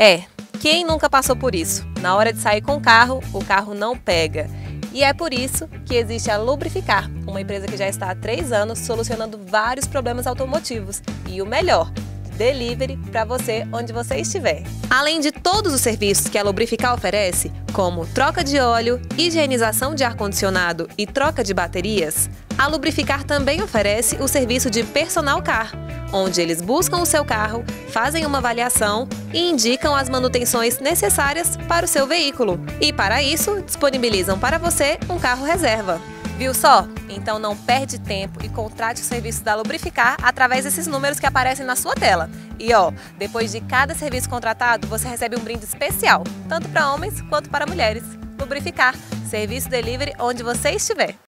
É, quem nunca passou por isso? Na hora de sair com o carro, o carro não pega. E é por isso que existe a Lubrificar, uma empresa que já está há três anos solucionando vários problemas automotivos. E o melhor, delivery para você onde você estiver. Além de todos os serviços que a Lubrificar oferece, como troca de óleo, higienização de ar-condicionado e troca de baterias, a Lubrificar também oferece o serviço de personal car, onde eles buscam o seu carro, fazem uma avaliação e indicam as manutenções necessárias para o seu veículo. E para isso, disponibilizam para você um carro reserva. Viu só? Então não perde tempo e contrate o serviço da Lubrificar através desses números que aparecem na sua tela. E ó, depois de cada serviço contratado, você recebe um brinde especial, tanto para homens quanto para mulheres. Lubrificar, serviço delivery onde você estiver.